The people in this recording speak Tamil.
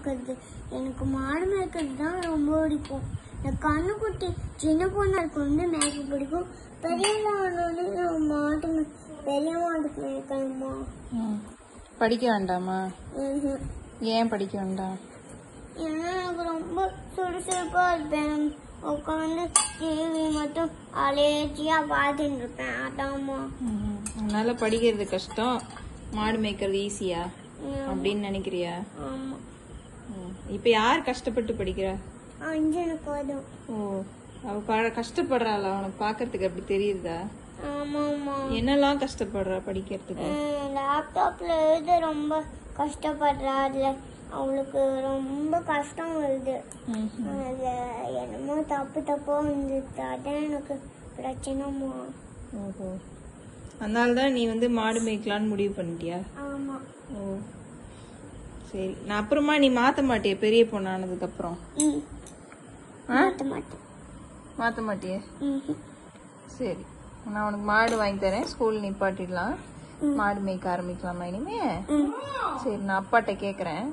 பார்க்கறது எனக்கு மாடு மேய்க்கிறது தான் ரொம்ப பிடிக்கும். இந்த கண்ணுக்குட்டி சின்ன பொண்ணா இருக்கும் வந்து மேய்க்க பிடிக்கும் நான் மாட்டு பெரிய மாட்டுக்கு மேய்க்கணுமா. படிக்க வேண்டாமா. ஏன் படிக்க வேண்டாம்? ஏன்னா எனக்கு ரொம்ப சுறுசுறுப்பா இருப்பேன். உட்காந்து டிவி மட்டும் அலேச்சியா பார்த்துட்டு இருப்பேன். அதாம்மா. அதனால படிக்கிறது கஷ்டம். மாடு மேய்க்கிறது ஈஸியா அப்படின்னு நினைக்கிறியா? ஆமா. இப்ப யார் கஷ்டப்பட்டு படிக்கிறா? அஞ்சனுக்கு அதுவும் ஓ அவ கஷ்டப்படுறாளா? உனக்கு பாக்குறதுக்கு அப்படி தெரியுதா? என்னெல்லாம் கஷ்டப்படுறா படிக்கிறதுக்கு? லேப்டாப்ல எழுத ரொம்ப கஷ்டப்படுறா. அதுல அவளுக்கு ரொம்ப கஷ்டம் வருது. அதுல என்னமோ தப்பு தப்பா வந்துச்சு அதான் எனக்கு பிரச்சனைமா ஓஹோ. அதனால தான் நீ வந்து மாடு மேய்க்கலான்னு முடிவு பண்ணிட்டியா? ஆமா. ஓ. சரி. நான் அப்புறமா நீ மாத்த மாட்டிய பெரிய பொண்ணானதுக்கு அப்புறம் ம். மாத்த மாட்டேன். மாத்த மாட்டியே. சரி. நான் உனக்கு மாடு வாங்கி தரேன். ஸ்கூல் நிப்பாட்டிடலாம். மாடு மேய்க்க ஆரம்பிக்கலாமா இனிமே? சரி நான் அப்பாட்ட கேக்குறேன்.